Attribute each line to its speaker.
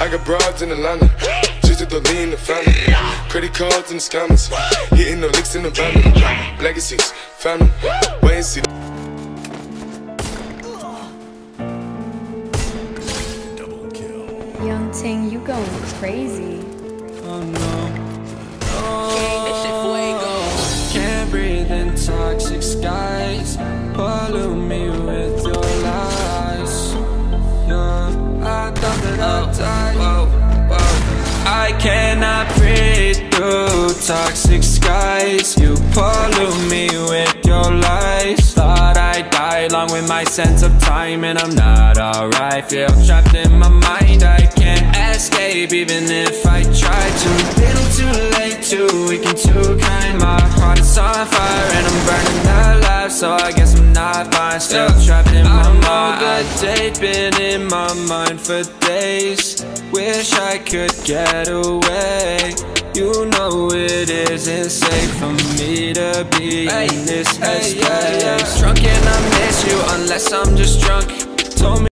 Speaker 1: I got broads in Atlanta, just at the lean, the family. Credit cards and the scammers, hitting the licks in the van. Legacies, family, wait and see.
Speaker 2: Young Ting, you going crazy.
Speaker 3: Oh no. Oh, can't breathe in toxic skies. Pollute me toxic skies. You pollute me with your lies. Thought I'd die along with my sense of time, and I'm not alright. Feel trapped in my mind. I can't escape even if I try to. Little too late, too weak and too kind. My heart is on fire and I'm burning alive, so I guess I'm not fine. Still trapped in my mind. I'm date, been in my mind for days. Wish I could get away. You know it isn't safe for me to be in this headspace. Drunk and I miss you unless I'm just drunk. Told me